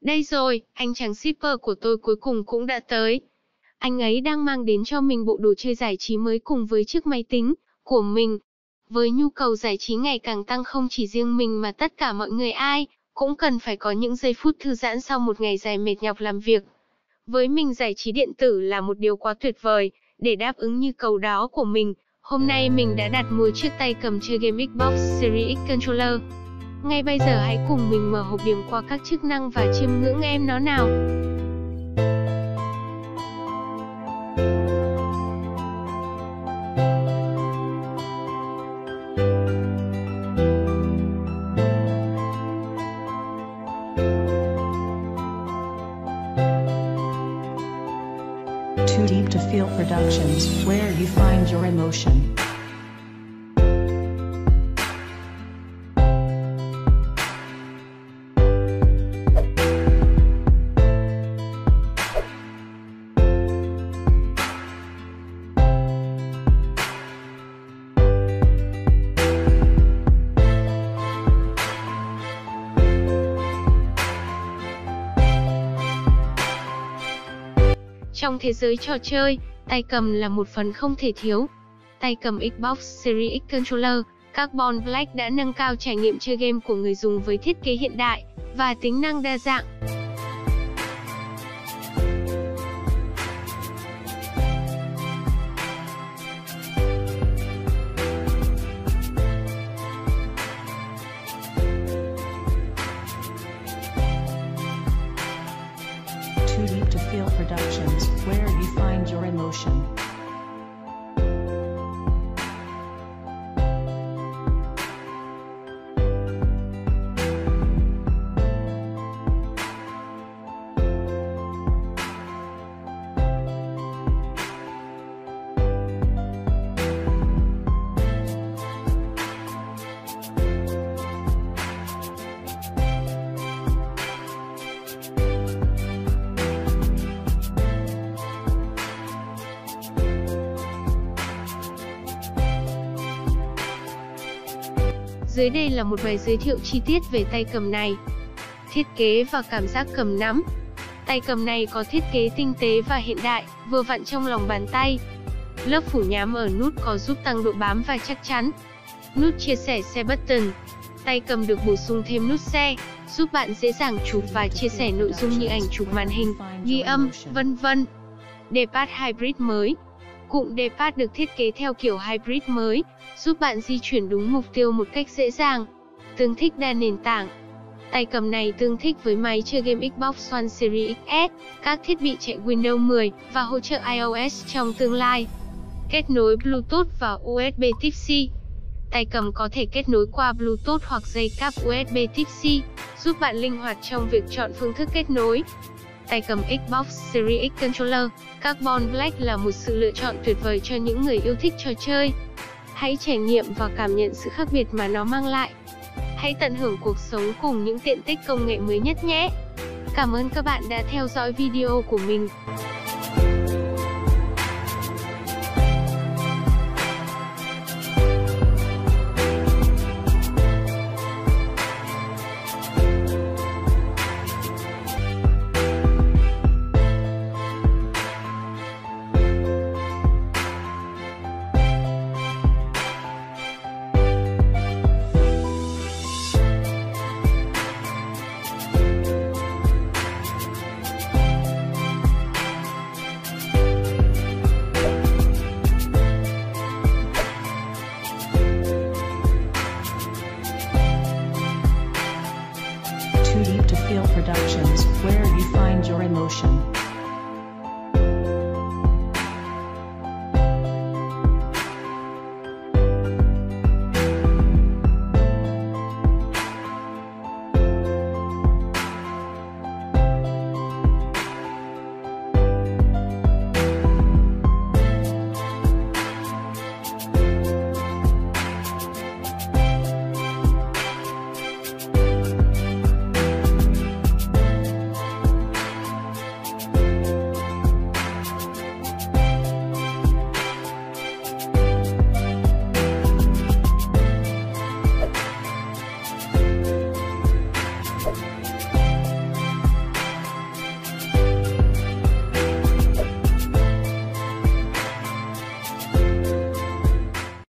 Đây rồi, anh chàng shipper của tôi cuối cùng cũng đã tới. Anh ấy đang mang đến cho mình bộ đồ chơi giải trí mới cùng với chiếc máy tính của mình. Với nhu cầu giải trí ngày càng tăng không chỉ riêng mình mà tất cả mọi người ai cũng cần phải có những giây phút thư giãn sau một ngày dài mệt nhọc làm việc. Với mình giải trí điện tử là một điều quá tuyệt vời, để đáp ứng nhu cầu đó của mình, hôm nay mình đã đặt mua chiếc tay cầm chơi game Xbox Series X Controller. Ngay bây giờ hãy cùng mình mở hộp điểm qua các chức năng và chiêm ngưỡng em nó nào. Too Deep to Feel Productions, where you find your emotion. Trong thế giới trò chơi, tay cầm là một phần không thể thiếu. Tay cầm Xbox Series X Controller, Carbon Black đã nâng cao trải nghiệm chơi game của người dùng với thiết kế hiện đại và tính năng đa dạng. Too Deep to Feel Productions, where Dưới đây là một vài giới thiệu chi tiết về tay cầm này. Thiết kế và cảm giác cầm nắm Tay cầm này có thiết kế tinh tế và hiện đại, vừa vặn trong lòng bàn tay. Lớp phủ nhám ở nút có giúp tăng độ bám và chắc chắn. Nút chia sẻ xe button Tay cầm được bổ sung thêm nút xe, giúp bạn dễ dàng chụp và chia sẻ nội dung như ảnh chụp màn hình, ghi âm, vân vân. DePad Hybrid mới Cụm D-pad được thiết kế theo kiểu hybrid mới, giúp bạn di chuyển đúng mục tiêu một cách dễ dàng. Tương thích đa nền tảng Tay cầm này tương thích với máy chơi game Xbox One Series XS, các thiết bị chạy Windows 10 và hỗ trợ iOS trong tương lai. Kết nối Bluetooth và USB Type-C Tay cầm có thể kết nối qua Bluetooth hoặc dây cáp USB Type-C, giúp bạn linh hoạt trong việc chọn phương thức kết nối. Tay cầm Xbox Series X Controller, Carbon Black là một sự lựa chọn tuyệt vời cho những người yêu thích trò chơi. Hãy trải nghiệm và cảm nhận sự khác biệt mà nó mang lại. Hãy tận hưởng cuộc sống cùng những tiện tích công nghệ mới nhất nhé! Cảm ơn các bạn đã theo dõi video của mình. Productions, where you find your emotion.